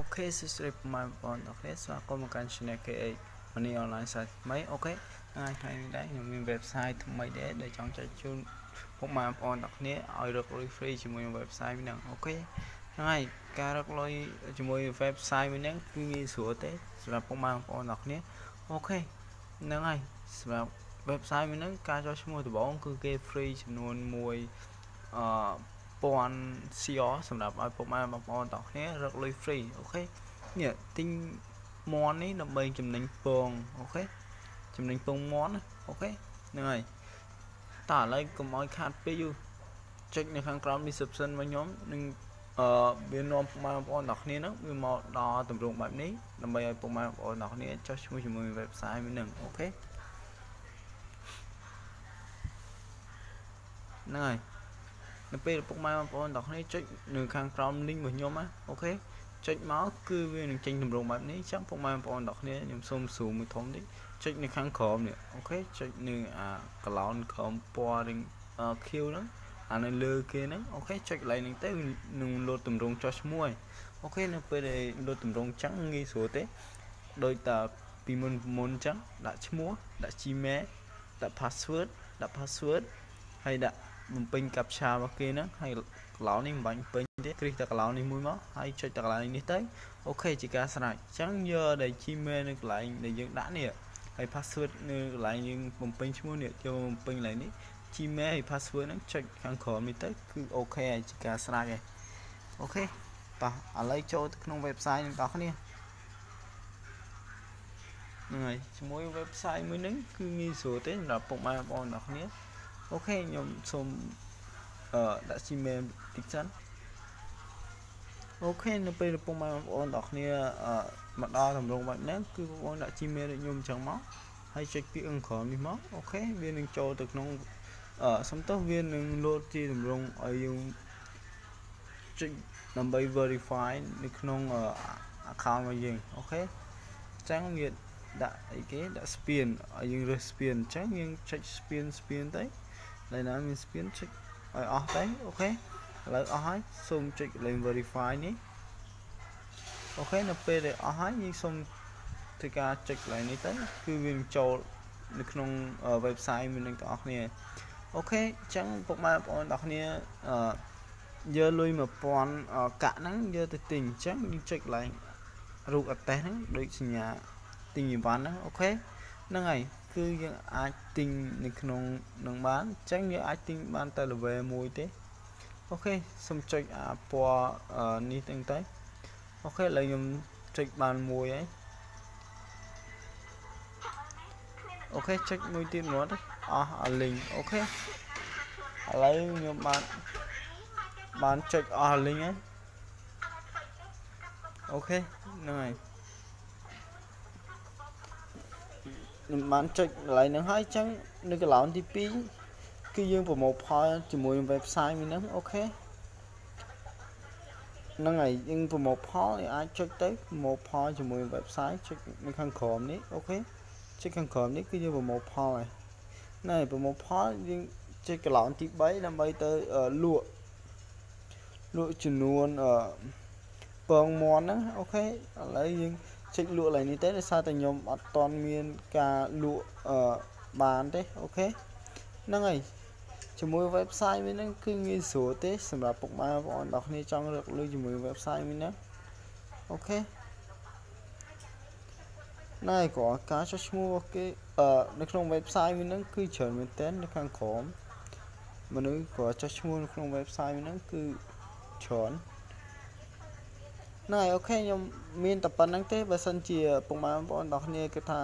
អូខេសួស្តីពុកម៉ែបងប្អូនទាំងគ្នាស្វាគមន៍មកកាន់ Channel KH Money Online Site ថ្មីអូខេថ្ងៃថ្ងៃនេះដែរខ្ញុំមាន website ថ្មីដែរដែលចង់ចែកជូនពុកម៉ែបងប្អូនទាំងគ្នាឲ្យរកលុយ free ជាមួយនឹង website មួយហ្នឹងអូខេហ្នឹងហើយការរកលុយជាមួយ website មួយហ្នឹងគឺងាយស្រួលទេសម្រាប់ពុកម៉ែបងប្អូនទាំងគ្នាអូខេហ្នឹងហើយសម្រាប់ website មួយហ្នឹងការចុះឈ្មោះដំបូងគឺគេ free ចំនួន1អឺ ពាន់ CR សម្រាប់ឲ្យពុកម៉ែបងប្អូនទាំងគ្នារកលុយ free អូខេនេះទិញមន់នេះដើម្បីចំណេញពងអូខេចំណេញពងមន់អូខេហ្នឹងហើយតើឥឡូវកុំឲ្យខាតពេកយូរចុចនៅខាងក្រោម description របស់ខ្ញុំនឹងអឺវានាំពុកម៉ែបងប្អូនទាំងគ្នាហ្នឹងវាមកដល់ទម្រង់បែបនេះដើម្បីឲ្យពុកម៉ែបងប្អូនទាំងគ្នាចុះឈ្មោះជាមួយ website មួយហ្នឹងអូខេហ្នឹងហើយ នៅពេលពុកម៉ែបងប្អូនទាំងគ្នាចុចនៅខាងក្រោម link របស់ខ្ញុំណាអូខេចុចមកគឺវានឹងចេញតម្រងបែបនេះអញ្ចឹងពុកម៉ែបងប្អូនទាំងគ្នាខ្ញុំសូមស៊ូមមួយធំតិចចុចនៅខាងក្រោមនេះអូខេចុចនៅអាកឡោនក្រោមពណ៌រីង Q ហ្នឹងអានៅលើគេហ្នឹងអូខេចុចកន្លែងហ្នឹងទៅនឹងលោតតម្រងចុះឈ្មោះអូខេនៅពេលដែលលោតតម្រងអញ្ចឹងងាយស្រួលទេដោយតាពីមុនមុនអញ្ចឹងដាក់ឈ្មោះដាក់ Gmail ដាក់ password ដាក់ password ហើយដាក់ បំពេញកាប់ឆារបស់គេហ្នឹងហើយកន្លោនេះមិនបាញ់ពេញទេគ្រីសតែកន្លោនេះមួយមកហើយចុចតែកន្លែងនេះទៅអូខេជាការស្រេចអញ្ចឹងយកដែល Gmail នៅកន្លែងដែលយើងដាក់នេះហើយ password នៅកន្លែងយើងបំពេញឈ្មោះនេះយកបំពេញកន្លែងនេះ Gmail ហើយ password ហ្នឹងចុចខាងក្រោមនេះទៅគឺអូខេហើយជាការស្រេចហើយអូខេតោះឥឡូវចូលទៅក្នុង website នឹងបងប្អូនគ្នាហ្នឹងហើយជាមួយ website មួយហ្នឹងគឺងាយស្រួលទេសម្រាប់ពុកម៉ែបងប្អូនទាំងគ្នា អូខេខ្ញុំសូមអឺដាក់ Gmail តិចសិនអូខេនៅពេលកំពុងបងប្អូនទាំងគ្នាអឺមកដល់ទម្រង់បែបហ្នឹងគឺបងប្អូនដាក់ Gmail ដូចខ្ញុំអញ្ចឹងមកហើយចុចពាក្យអង្ក្រមនេះមកអូខេវានឹងចូលទៅក្នុងអឺសំទោសវានឹង load ជាទម្រង់ឲ្យយើងចុចដើម្បី verify នៅក្នុង account របស់យើងអូខេអញ្ចឹងវាដាក់អីគេដាក់ spin ឲ្យយើងរើស spin អញ្ចឹងយើងចុច spin spin ទៅ ដែលណាមាន spin ចុចឲ្យអស់ទៅអូខេឥឡូវអស់ហើយសូមចុចលេខ verify នេះអូខេនៅពេលដែលអស់ហើយយើងសូមធ្វើការចុចកន្លែងនេះទៅគឺវានឹងចូលនៅក្នុង website មួយនឹងទាំងអស់គ្នាអូខេអញ្ចឹងពុកម៉ែបងប្អូនទាំងគ្នាអឺយកលុយ1000កាក់ហ្នឹងយកទៅទិញអញ្ចឹងយើងចុចកន្លែងរូបអត្តេសហ្នឹងដូចសញ្ញាទិញអីវ៉ាន់ហ្នឹងអូខេហ្នឹងហើយ គឺយើងអាចទិញនៅក្នុងនឹងបានអញ្ចឹងយើងអាចទិញបានតែ level 1ទេអូខេសូមចុចអាពណ៌នេះទាំងទៅអូខេឥឡូវខ្ញុំចុចបានមួយហើយអូខេចុចមួយទៀតមកទៅអស់អា link អូខេឥឡូវខ្ញុំបានបានចុចអស់ link ហើយអូខេហ្នឹងហើយ ខ្ញុំបានចុចកន្លែងហ្នឹងហើយអញ្ចឹងនៅកន្លែងទី2គឺយើងប្រមូលផលជាមួយនឹង website មួយហ្នឹងអូខេហ្នឹងហើយយើងប្រមូលផលយើងអាចចុចទៅប្រមូលផលជាមួយ website ចុចនៅខាងក្រោមនេះអូខេចុចខាងក្រោមនេះគឺយើងប្រមូលផលហើយណែប្រមូលផលយើងចុចកន្លែងទី3ដើម្បីទៅលក់លក់ចំនួនអឺពងមន់ហ្នឹងអូខេឥឡូវយើង ចុចលក់កន្លែងនេះទេដោយសារតែខ្ញុំអត់ទាន់មានការលក់អឺបានទេអូខេហ្នឹងហើយជាមួយ website មួយហ្នឹងគឺងាយស្រួលទេសម្រាប់ពុកម៉ែបងប្អូនទាំងគ្នាចង់រកលុយជាមួយ website មួយហ្នឹងអូខេណែក៏ការចុះឈ្មោះរបស់គេអឺនៅក្នុង website មួយហ្នឹងគឺច្រើនមែនទែននៅខាងក្រោមមនុស្សក៏ចុះឈ្មោះនៅក្នុង website មួយហ្នឹងគឺច្រើន ណែអូខេខ្ញុំមានតែប៉ុណ្្នឹងទេបើសិនជាពុកម៉ែបងប្អូនទាំងគ្នាគឺថា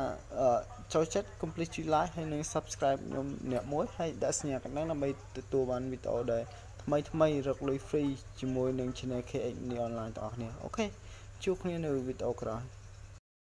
ចូលចិត្ត complete like ហើយនិង subscribe ខ្ញុំអ្នកមួយហើយដាក់សញ្ញាកណ្ដឹងដើម្បីទទួលបានវីដេអូដែលថ្មីថ្មីរកលុយ free ជាមួយនឹង channel KX Mini Online ទាំងអស់គ្នាអូខេជួបគ្នានៅវីដេអូក្រោយ